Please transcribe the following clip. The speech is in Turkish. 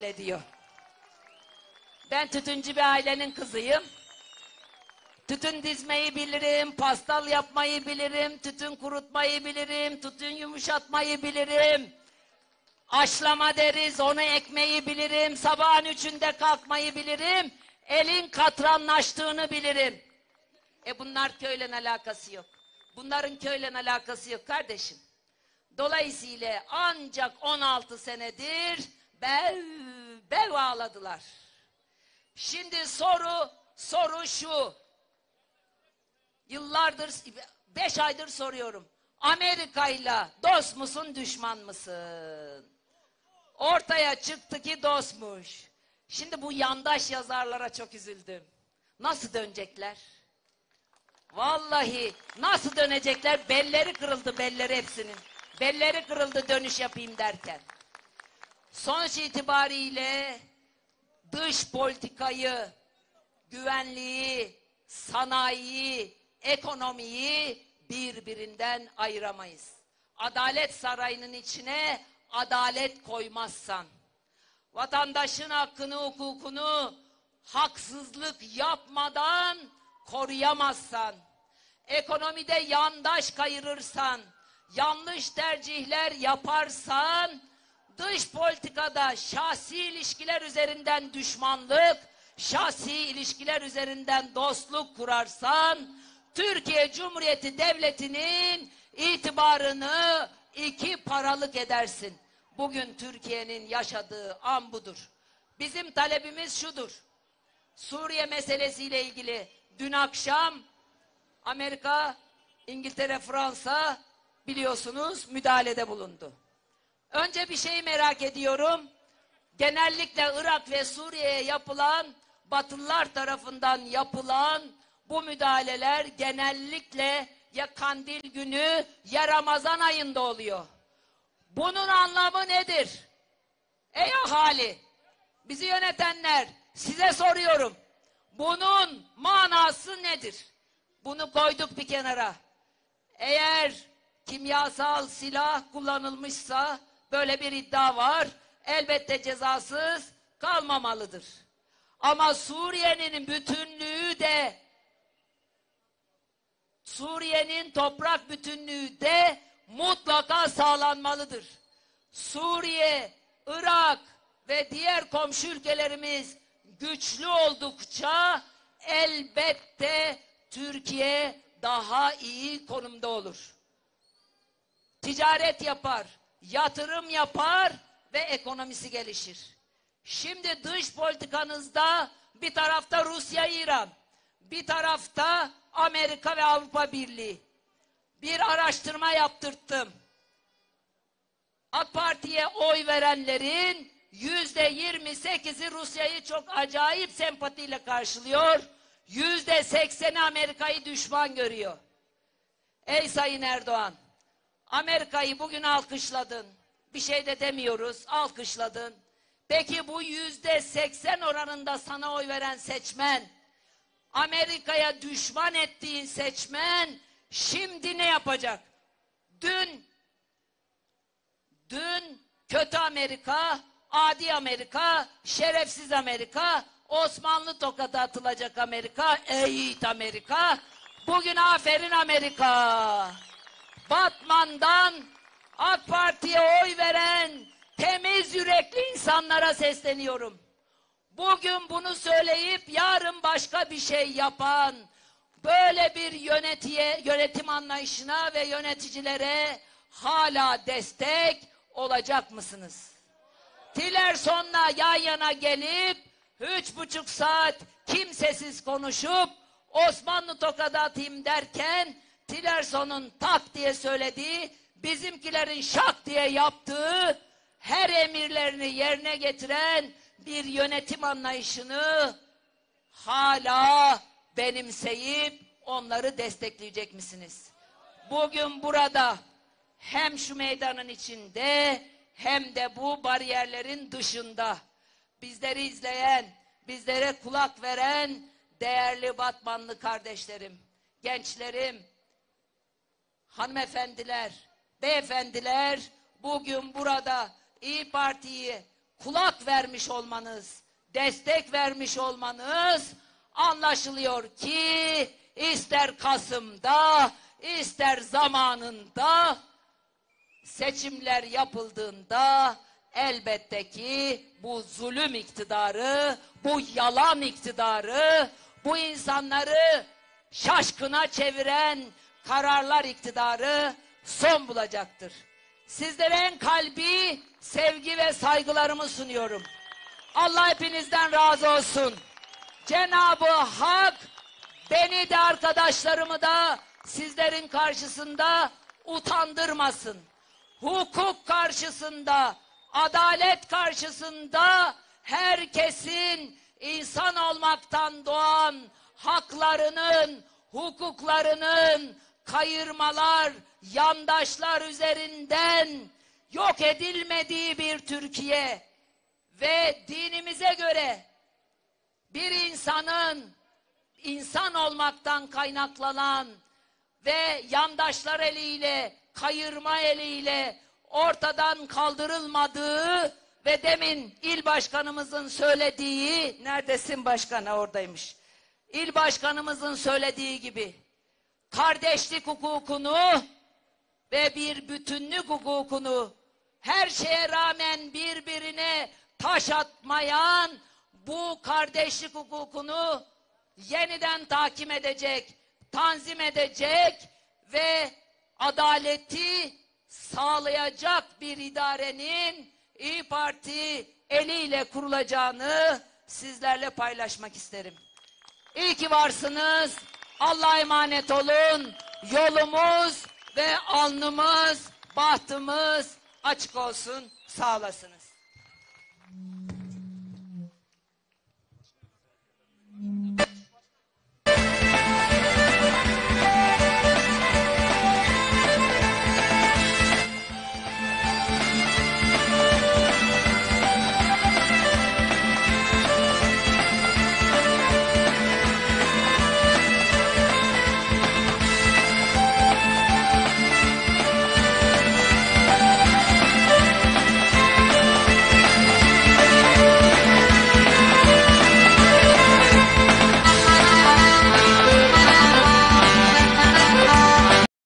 diyor. Ben tütüncü bir ailenin kızıyım. Tütün dizmeyi bilirim, pastal yapmayı bilirim, tütün kurutmayı bilirim, tütün yumuşatmayı bilirim. Aşlama deriz, onu ekmeyi bilirim, sabahın üçünde kalkmayı bilirim, elin katranlaştığını bilirim. E bunlar köyle alakası yok. Bunların köyle alakası yok kardeşim. Dolayısıyla ancak 16 senedir bev bev ağladılar. Şimdi soru soru şu. Yıllardır beş aydır soruyorum. Amerika ile dost musun düşman mısın? Ortaya çıktı ki dostmuş. Şimdi bu yandaş yazarlara çok üzüldüm. Nasıl dönecekler? Vallahi nasıl dönecekler? Belleri kırıldı belleri hepsinin. Belleri kırıldı dönüş yapayım derken. Sonuç itibariyle dış politikayı, güvenliği, sanayiyi, ekonomiyi birbirinden ayıramayız. Adalet sarayının içine adalet koymazsan, vatandaşın hakkını, hukukunu haksızlık yapmadan koruyamazsan, ekonomide yandaş kayırırsan, yanlış tercihler yaparsan, dış politikada şahsi ilişkiler üzerinden düşmanlık, şahsi ilişkiler üzerinden dostluk kurarsan, Türkiye Cumhuriyeti Devleti'nin itibarını iki paralık edersin. Bugün Türkiye'nin yaşadığı an budur. Bizim talebimiz şudur. Suriye meselesiyle ilgili dün akşam Amerika, İngiltere, Fransa biliyorsunuz müdahalede bulundu. Önce bir şey merak ediyorum. Genellikle Irak ve Suriye'ye yapılan, Batılılar tarafından yapılan bu müdahaleler genellikle ya kandil günü ya Ramazan ayında oluyor. Bunun anlamı nedir? Ey ahali, bizi yönetenler, size soruyorum. Bunun manası nedir? Bunu koyduk bir kenara. Eğer kimyasal silah kullanılmışsa böyle bir iddia var. Elbette cezasız kalmamalıdır. Ama Suriye'nin bütünlüğü de Suriye'nin toprak bütünlüğü de mutlaka sağlanmalıdır. Suriye, Irak ve diğer komşu ülkelerimiz güçlü oldukça elbette Türkiye daha iyi konumda olur. Ticaret yapar, yatırım yapar ve ekonomisi gelişir. Şimdi dış politikanızda bir tarafta Rusya, İran, bir tarafta Amerika ve Avrupa Birliği. Bir araştırma yaptırttım. AK Parti'ye oy verenlerin yüzde yirmi sekizi Rusya'yı çok acayip sempatiyle karşılıyor. Yüzde sekseni Amerika'yı düşman görüyor. Ey Sayın Erdoğan, Amerika'yı bugün alkışladın. Bir şey de demiyoruz, alkışladın. Peki bu yüzde seksen oranında sana oy veren seçmen, Amerika'ya düşman ettiğin seçmen şimdi ne yapacak? Dün dün kötü Amerika, adi Amerika, şerefsiz Amerika, Osmanlı tokadı atılacak Amerika, eğit Amerika. Bugün aferin Amerika. Batman'dan AK Parti'ye oy veren temiz yürekli insanlara sesleniyorum. Bugün bunu söyleyip yarın başka bir şey yapan böyle bir yönetiye, yönetim anlayışına ve yöneticilere hala destek olacak mısınız? Tilerson'la yan yana gelip üç buçuk saat kimsesiz konuşup Osmanlı tokadı atayım derken Tilerson'un tak diye söylediği bizimkilerin şak diye yaptığı her emirlerini yerine getiren bir yönetim anlayışını hala benimseyip onları destekleyecek misiniz? Bugün burada hem şu meydanın içinde hem de bu bariyerlerin dışında bizleri izleyen, bizlere kulak veren değerli Batmanlı kardeşlerim, gençlerim, hanımefendiler, beyefendiler bugün burada İyi Parti'yi kulak vermiş olmanız, destek vermiş olmanız anlaşılıyor ki ister Kasım'da, ister zamanında seçimler yapıldığında elbette ki bu zulüm iktidarı, bu yalan iktidarı, bu insanları şaşkına çeviren kararlar iktidarı son bulacaktır. Sizlere en kalbi sevgi ve saygılarımı sunuyorum. Allah hepinizden razı olsun. Cenab-ı Hak beni de arkadaşlarımı da sizlerin karşısında utandırmasın. Hukuk karşısında, adalet karşısında herkesin insan olmaktan doğan haklarının, hukuklarının kayırmalar, yandaşlar üzerinden yok edilmediği bir Türkiye ve dinimize göre bir insanın insan olmaktan kaynaklanan ve yandaşlar eliyle, kayırma eliyle ortadan kaldırılmadığı ve demin il başkanımızın söylediği, neredesin başkanı oradaymış. İl başkanımızın söylediği gibi kardeşlik hukukunu ve bir bütünlük hukukunu her şeye rağmen birbirine taş atmayan bu kardeşlik hukukunu yeniden tahkim edecek, tanzim edecek ve adaleti sağlayacak bir idarenin İyi Parti eliyle kurulacağını sizlerle paylaşmak isterim. İyi ki varsınız. Allah'a emanet olun. Yolumuz ve alnımız, bahtımız açık olsun. Sağ olasınız.